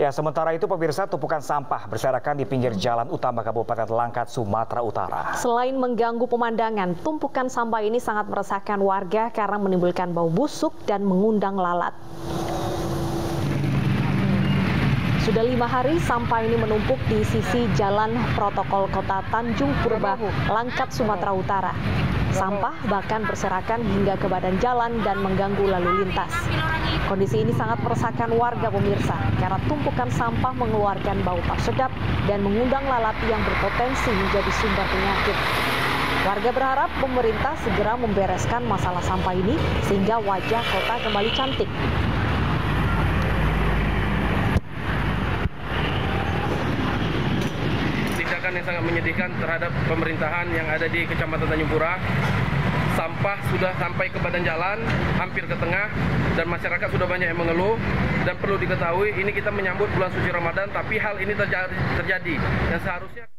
Ya, sementara itu pemirsa tumpukan sampah berserakan di pinggir jalan utama Kabupaten Langkat, Sumatera Utara. Selain mengganggu pemandangan, tumpukan sampah ini sangat meresahkan warga karena menimbulkan bau busuk dan mengundang lalat. Sudah lima hari sampah ini menumpuk di sisi jalan protokol kota Tanjung Purba, Langkat, Sumatera Utara. Sampah bahkan berserakan hingga ke badan jalan dan mengganggu lalu lintas. Kondisi ini sangat meresahkan warga pemirsa karena tumpukan sampah mengeluarkan bau tak sedap dan mengundang lalat yang berpotensi menjadi sumber penyakit. Warga berharap pemerintah segera membereskan masalah sampah ini sehingga wajah kota kembali cantik. Tindakan yang sangat menyedihkan terhadap pemerintahan yang ada di Kecamatan Tanjung Pura. Sampah sudah sampai ke badan jalan, hampir ke tengah, dan masyarakat sudah banyak yang mengeluh. Dan perlu diketahui, ini kita menyambut bulan suci Ramadan, tapi hal ini terjadi, terjadi dan seharusnya.